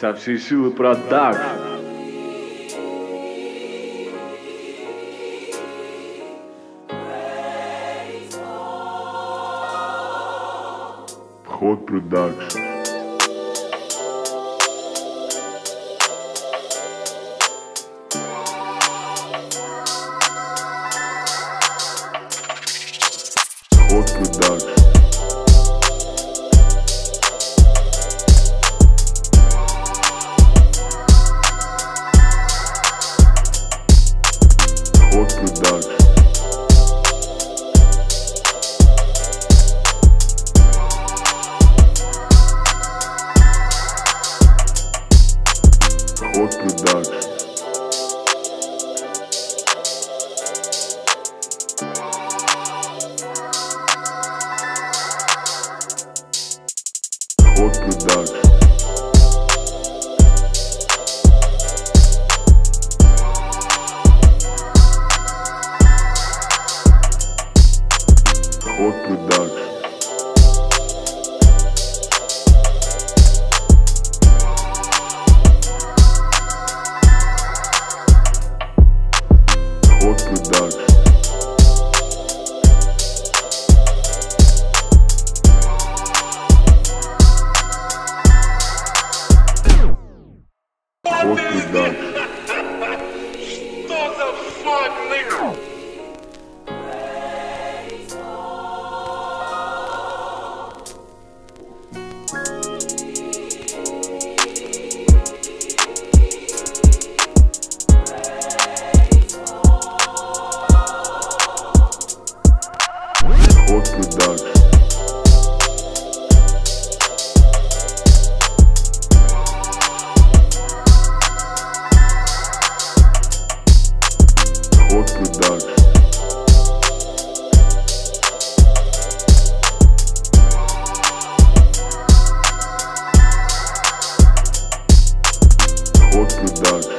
со всей силы продакшн. Вход продакшн. Вход продакшн. Fort production. Fort Productions. Fort World Production. World Production. production. Hot production. Hot production.